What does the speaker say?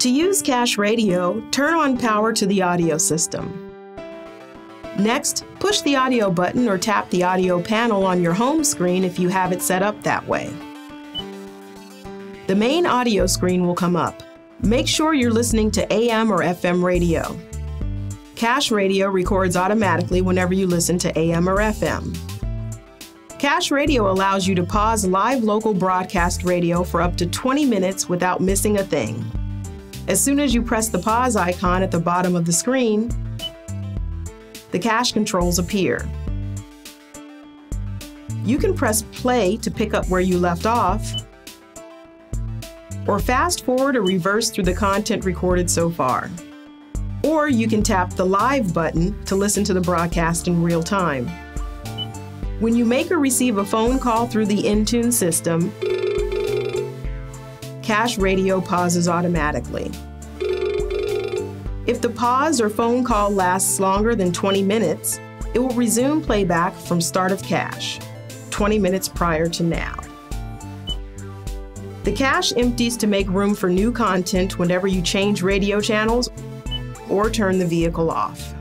To use Cache Radio, turn on power to the audio system. Next, push the audio button or tap the audio panel on your home screen if you have it set up that way. The main audio screen will come up. Make sure you're listening to AM or FM radio. Cache Radio records automatically whenever you listen to AM or FM. Cache Radio allows you to pause live local broadcast radio for up to 20 minutes without missing a thing. As soon as you press the pause icon at the bottom of the screen, the cache controls appear. You can press play to pick up where you left off, or fast forward or reverse through the content recorded so far. Or you can tap the live button to listen to the broadcast in real time. When you make or receive a phone call through the Entune system, Cache Radio pauses automatically. If the pause or phone call lasts longer than 20 minutes, it will resume playback from start of cache, 20 minutes prior to now. The cache empties to make room for new content whenever you change radio channels or turn the vehicle off.